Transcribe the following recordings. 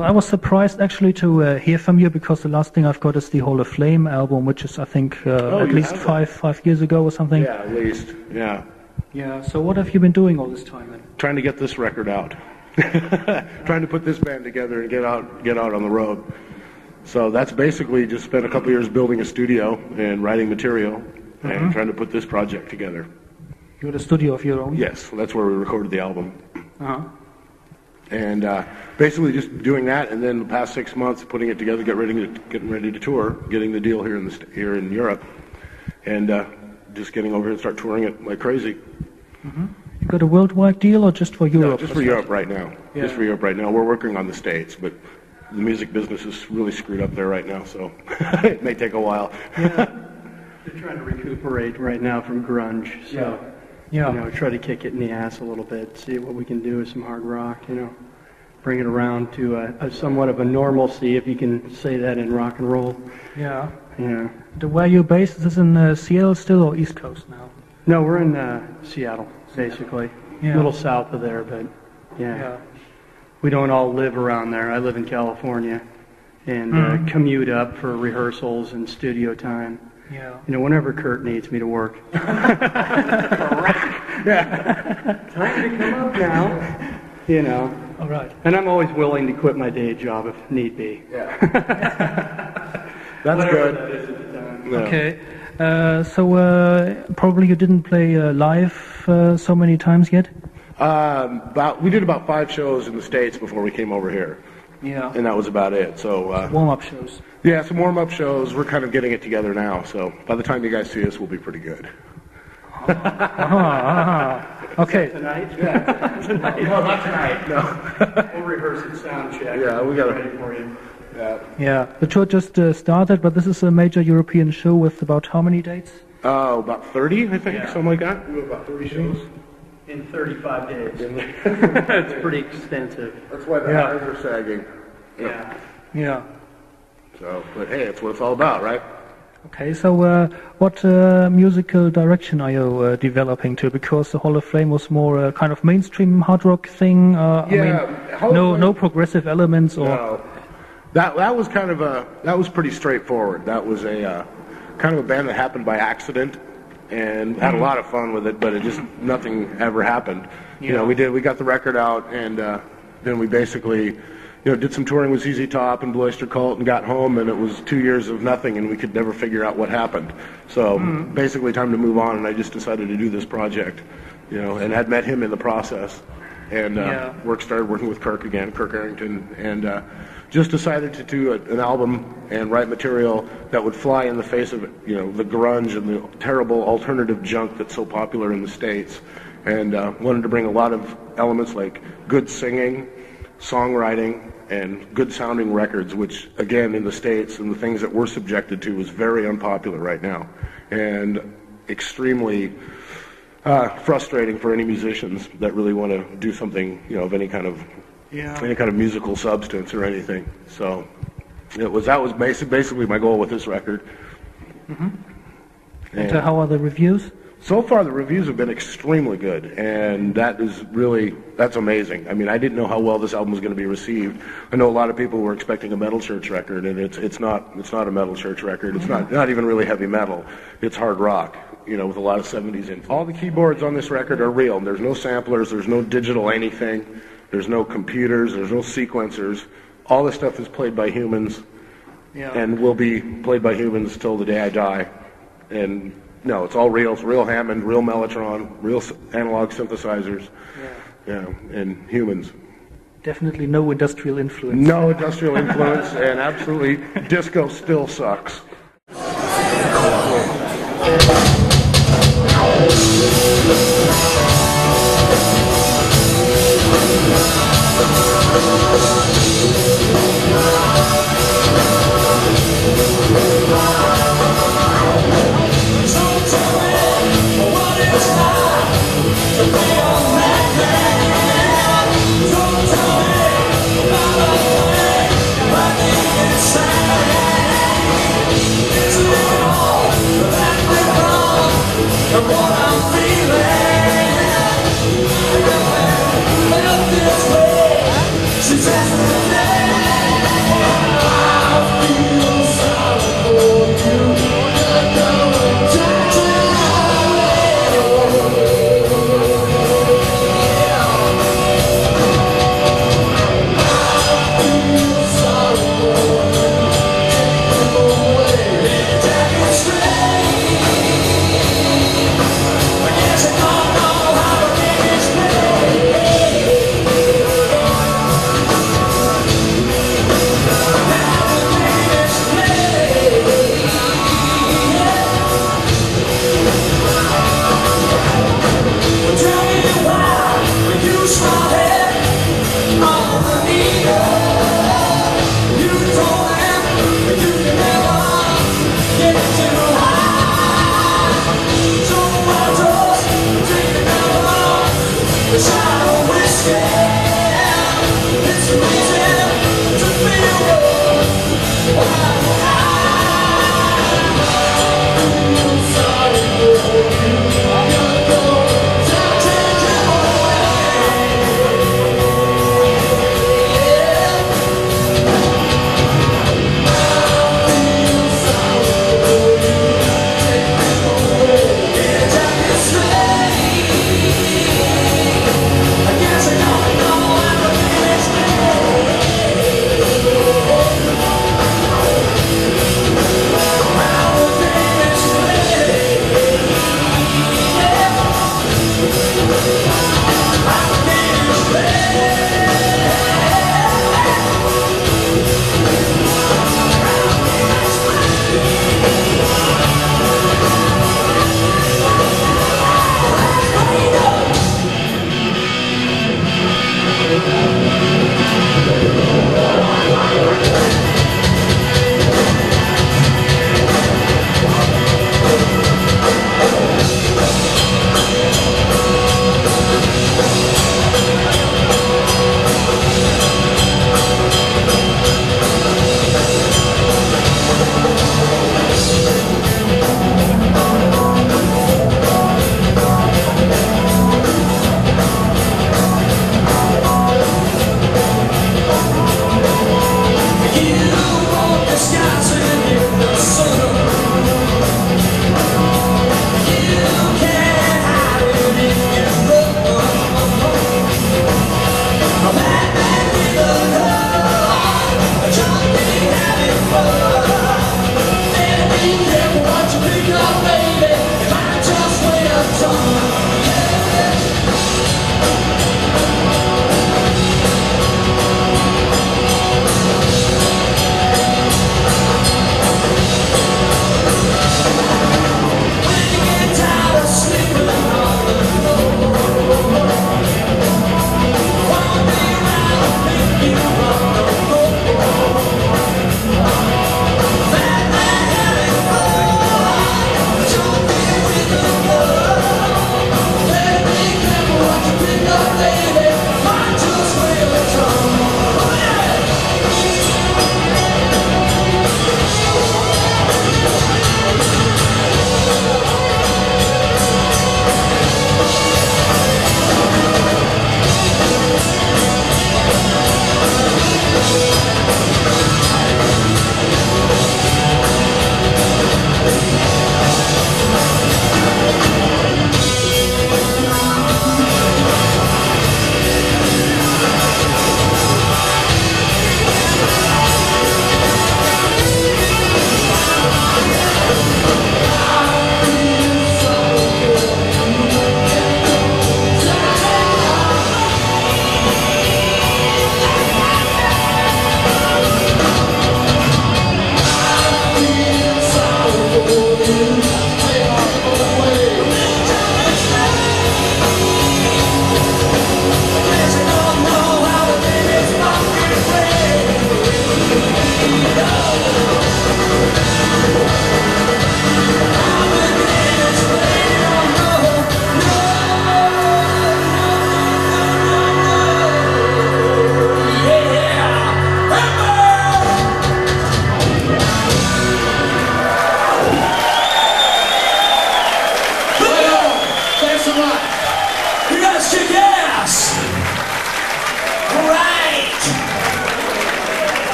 Well, I was surprised actually to uh, hear from you because the last thing I've got is the Hall Aflame album, which is I think uh, Oh, at least it? five five years ago or something. Yeah, at least. Yeah. Yeah, So what have you been doing all this time? Then? Trying to get this record out. Trying to put this band together and get out get out on the road. So that's basically just spent a couple years building a studio and writing material and trying to put this project together. You had a studio of your own. Yes, that's where we recorded the album. Uh-huh. And uh, basically just doing that, and then the past six months putting it together, get ready to, getting ready to tour, getting the deal here in the, here in Europe, and uh, just getting over here and start touring it like crazy. You got a worldwide deal or just for No, Europe? just for Europe right now. Yeah. Just for Europe right now. We're working on the States, but the music business is really screwed up there right now, so it may take a while. They're trying to recuperate right now from grunge, so Yeah. you know, try to kick it in the ass a little bit, see what we can do with some hard rock, you know, bring it around to a, a somewhat of a normalcy, if you can say that in rock and roll. Yeah. Yeah. The, where you're based is this in uh, Seattle still or East Coast now? No, we're in uh, Seattle, basically, Yeah. a little south of there, but yeah. we don't all live around there. I live in California, and Mhm. uh, commute up for rehearsals and studio time. Yeah. You know, whenever Kurdt needs me to work. Time to come up now. You know, All right. and I'm always willing to quit my day job if need be. Yeah. That's Whatever good. that is at the time. Yeah. Okay. Uh, so uh, probably you didn't play uh, live uh, so many times yet. Um, about, we did about five shows in the States before we came over here, Yeah. and that was about it. So, uh, Warm-up shows. yeah, some warm up shows. We're kind of getting it together now, so by the time you guys see us, we'll be pretty good. Ah, okay. Tonight? tonight. No, not tonight. No. we'll rehearse at sound check. Yeah, we got it. ready for you. Yeah. Yeah. The tour just uh, started, but this is a major European show with about how many dates? Oh, about 30, I think, Yeah. something like that. We have about 30 shows. In 35 days. It's pretty extensive. That's why the Yeah. eyes are sagging. Yeah. Yeah. So, but hey, it's what it's all about, right? Okay, so uh, what uh, musical direction are you uh, developing to? Because the Hall Aflame was more uh, kind of mainstream hard rock thing. Uh, Yeah, I mean, Hall no, no progressive elements or. No, that that was kind of a that was pretty straightforward. That was a uh, kind of a band that happened by accident, and had a lot of fun with it. But it just nothing ever happened. You know, we did we got the record out, and uh, then we basically, you know, did some touring with ZZ Top and Blue Oyster Cult, and got home, and it was two years of nothing, and we could never figure out what happened. So basically, time to move on, and I just decided to do this project. You know, and had met him in the process and uh, Yeah. work started working with Kirk again, Kirk Arrington, and uh, just decided to do a, an album and write material that would fly in the face of you know the grunge and the terrible alternative junk that's so popular in the states, and uh, wanted to bring a lot of elements like good singing, songwriting, and good sounding records, which again in the states and the things that we're subjected to is very unpopular right now, and extremely uh, frustrating for any musicians that really want to do something, you know, of any kind of any kind of musical substance or anything. So it was that was basic, basically my goal with this record. And uh, how are the reviews? So far, the reviews have been extremely good, and that is really that's amazing. I mean, I didn't know how well this album was going to be received. I know a lot of people were expecting a metal church record, and it's it's not it's not a metal church record. It's not not even really heavy metal. It's hard rock, you know, with a lot of '70s influence. All the keyboards on this record are real. There's no samplers. There's no digital anything. There's no computers. There's no sequencers. All this stuff is played by humans Yeah. and will be played by humans till the day I die. And no, it's all real. It's real Hammond, real Mellotron, real analog synthesizers, yeah, and humans. Definitely no industrial influence. No industrial influence, and absolutely disco still sucks.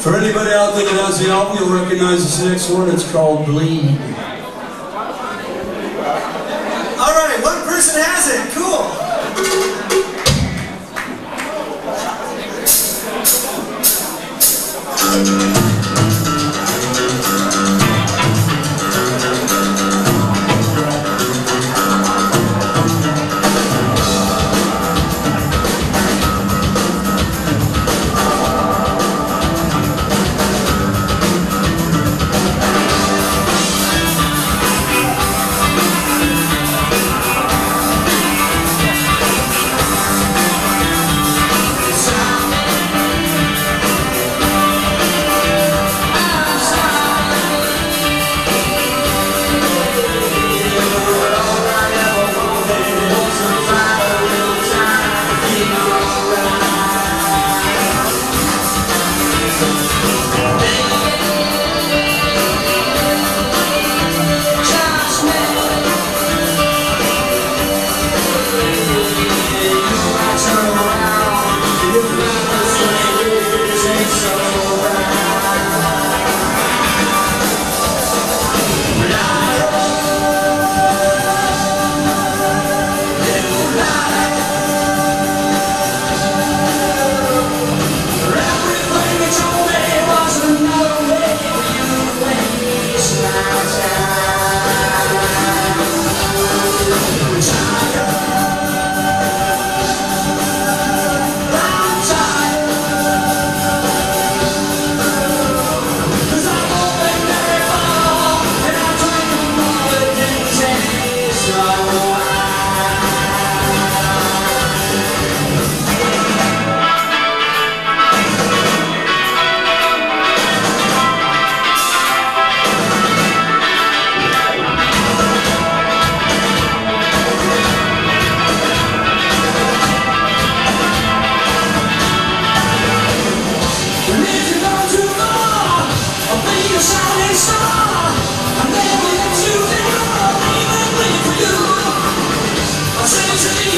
For anybody out there that has the album, you'll recognize this next one. It's called Bleed. to the